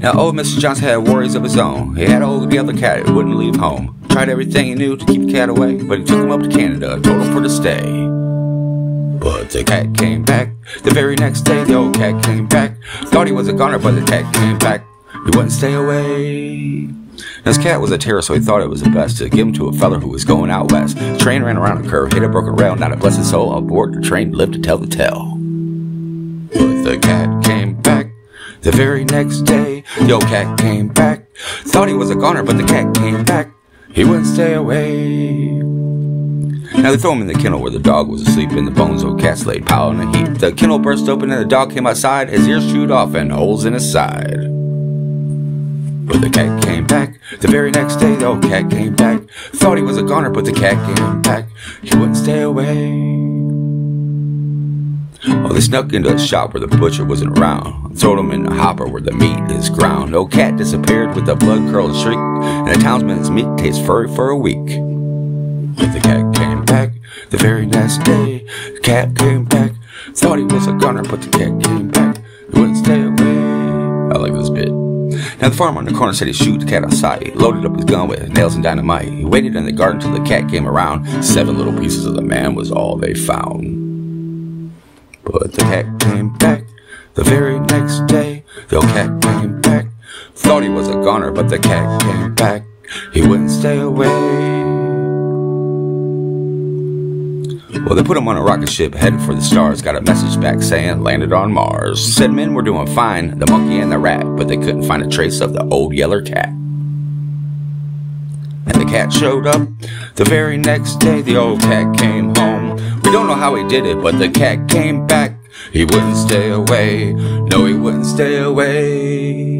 Now, old Mr. Johnson had worries of his own. He had of the other cat who wouldn't leave home. Tried everything he knew to keep the cat away, but he took him up to Canada, told him for to stay. But the cat came back. The very next day, the old cat came back. Thought he was a goner, but the cat came back. He wouldn't stay away. Now, his cat was a terror, so he thought it was the best to give him to a feller who was going out west. The train ran around a curve, hit a broken rail, not a blessed soul aboard the train lived to tell the tale. But the cat came back. The very next day, old cat came back. Thought he was a goner, but the cat came back. He wouldn't stay away. Now they throw him in the kennel where the dog was asleep and the bones of cats laid piled in a heap. The kennel burst open and the dog came outside, his ears chewed off and holes in his side. But the cat came back. The very next day, the old cat came back. Thought he was a goner, but the cat came back. He wouldn't stay away. Oh, they snuck into a shop where the butcher wasn't around. Throwed him in a hopper where the meat is ground. Old cat disappeared with a blood curdled shriek, and the townsman's meat tastes furry for a week. But the cat came back the very next day. The cat came back. Thought he was a goner, but the cat came back. He wouldn't stay away. Now the farmer on the corner said he'd shoot the cat outside. He loaded up his gun with nails and dynamite. He waited in the garden till the cat came around. Seven little pieces of the man was all they found. But the cat came back the very next day. The cat came back. Thought he was a goner, but the cat came back. He wouldn't stay away. Well, they put him on a rocket ship headed for the stars. Got a message back saying landed on Mars. Said men were doing fine, the monkey and the rat, but they couldn't find a trace of the old yeller cat. And the cat showed up the very next day. The old cat came home. We don't know how he did it, but the cat came back. He wouldn't stay away. No, he wouldn't stay away.